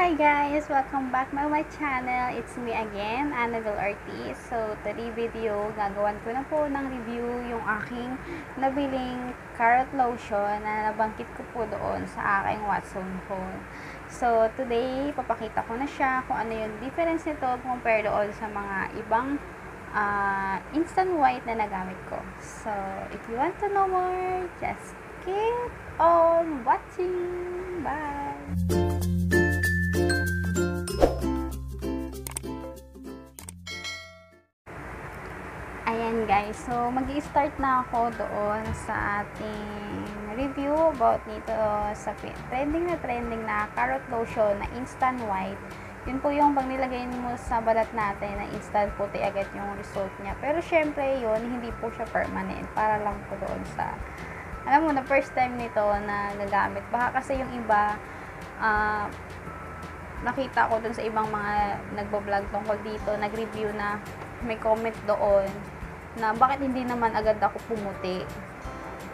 Hi guys! Welcome back to my channel. It's me again, Annabelle Ortiz. So, today video, gagawan ko na po ng review yung aking nabiling carrot lotion na nabangkit ko po doon sa aking Watson haul. So, today, papakita ko na siya kung ano yung difference nito compare doon sa mga ibang uh, instant white na nagamit ko. So, if you want to know more, just keep on watching. Bye! Ayan guys, so mag start na ako doon sa ating review about nito sa trending na trending na carrot lotion na instant white. Yun po yung pag nilagay mo sa balat natin na instant puti agad yung result niya. Pero syempre yun, hindi po siya permanent. Para lang po doon sa, alam mo na first time nito na gagamit. Baka kasi yung iba, uh, nakita ko doon sa ibang mga nagbo-vlog tungkol dito, nag-review na may comment doon na bakit hindi naman agad ako pumuti.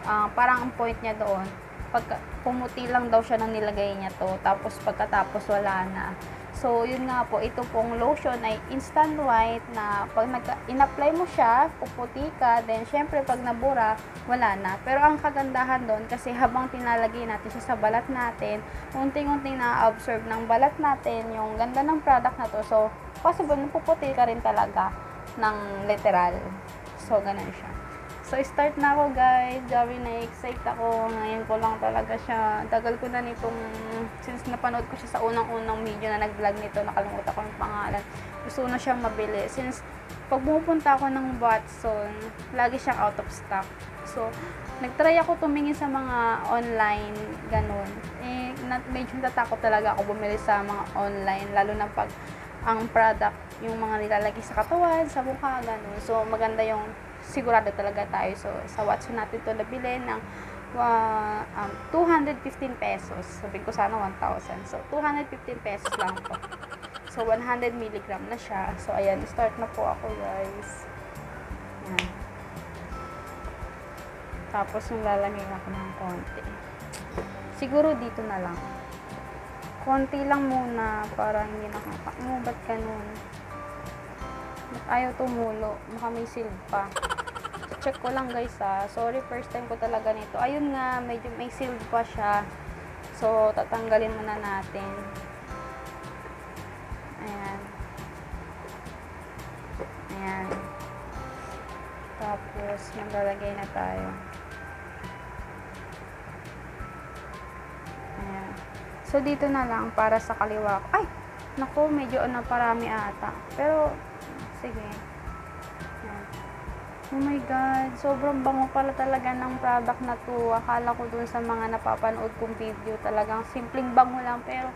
Uh, parang ang point niya doon, pag pumuti lang daw siya nang nilagay niya to, tapos pagkatapos wala na. So, yun nga po, ito pong lotion ay instant white na pag in-apply mo siya, puputi ka, then syempre pag nabura, wala na. Pero ang kagandahan doon, kasi habang tinalagay natin siya sa balat natin, unting-unting na-absorb ng balat natin yung ganda ng product na to. So, possible, puputi ka rin talaga ng literal. So, ganun siya. So, start na ako guys. Grabe na excite ako. Ngayon ko lang talaga siya. Tagal ko na nitong, since napanood ko siya sa unang-unang video na nag-vlog nito, nakalimutan ko yung pangalan. Gusto na siyang mabili. Since, pag pumupunta ako ng Watson, lagi siyang out of stock. So, nagtry ako tumingin sa mga online, ganun. Eh, na, medyo natatakot talaga ako bumili sa mga online, lalo na pag ang product, yung mga nilalagay sa katawan, sa mukha, ganun. So, maganda yung sigurado talaga tayo. So, sa Watson natin to nabili ng uh, um, 215 pesos. Sabi ko sana 1,000. So, 215 pesos lang po. So, 100 milligram na siya. So, ayan, start na po ako, guys. Ayan. Tapos, yung lalagyan ako ng konti. Siguro dito na lang konti lang muna para hindi nakaka mo ba't ganun? Ba't ayaw tumulo? Baka may seal pa. Check ko lang guys ha sorry first time ko talaga nito. Ayun nga medyo may seal pa siya. So tatanggalin muna natin. Ayan. Ayan. Tapos maglalagay na tayo So, dito na lang para sa kaliwa ko. Ay! Naku, medyo ano, parami ata. Pero, sige. Oh my God. Sobrang bango pala talaga ng product na to. Akala ko dun sa mga napapanood kong video. Talagang simpleng bango lang. Pero,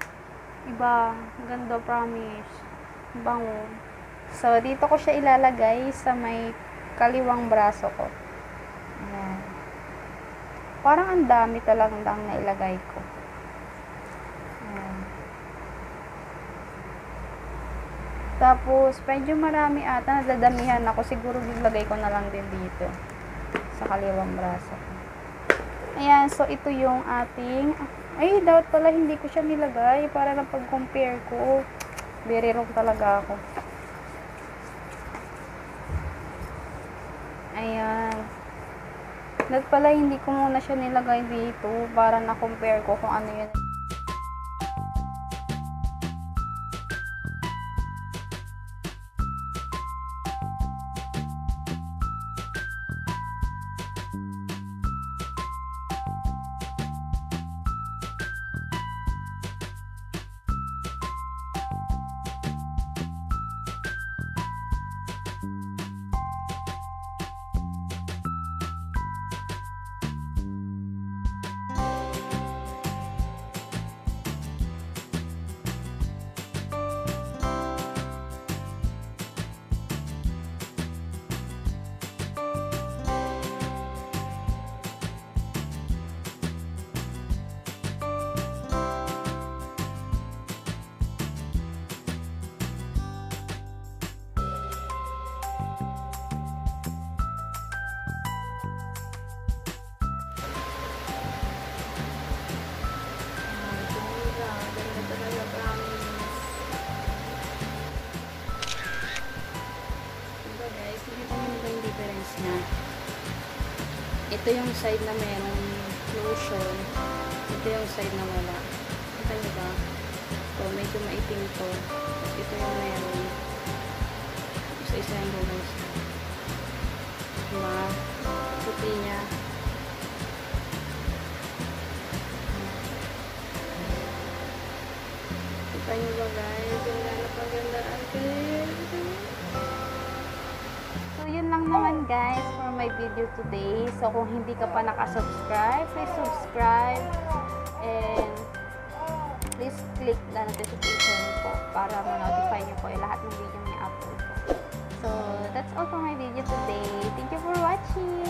iba. Ganda, promise. Bango. So, dito ko siya ilalagay sa may kaliwang braso ko. Ayan. Parang ang dami talagang na ilagay ko. Tapos, medyo marami ata. Nadadamihan ako. Siguro ilagay ko na lang din dito. Sa kaliwang braso ko. Ayan. So, ito yung ating... Ay, dapat pala hindi ko siya nilagay. Para na pag-compare ko. Very wrong talaga ako. Ayan. Dapat pala hindi ko muna siya nilagay dito. Para na-compare ko kung ano yun. Ito yung side na merong lotion. Ito yung side na wala. Kita niyo ba? So, medyo maitim to. Ito yung meron. Isa-isa yung bubbles. Diba? Puti niya. Kita niyo ba guys? Yung napagandaan guys. So, yun lang naman guys for my video today. So, kung hindi ka pa nakasubscribe, please subscribe. And, please click the notification po para ma-notify niyo po yung lahat ng video na upload ko. So, that's all for my video today. Thank you for watching.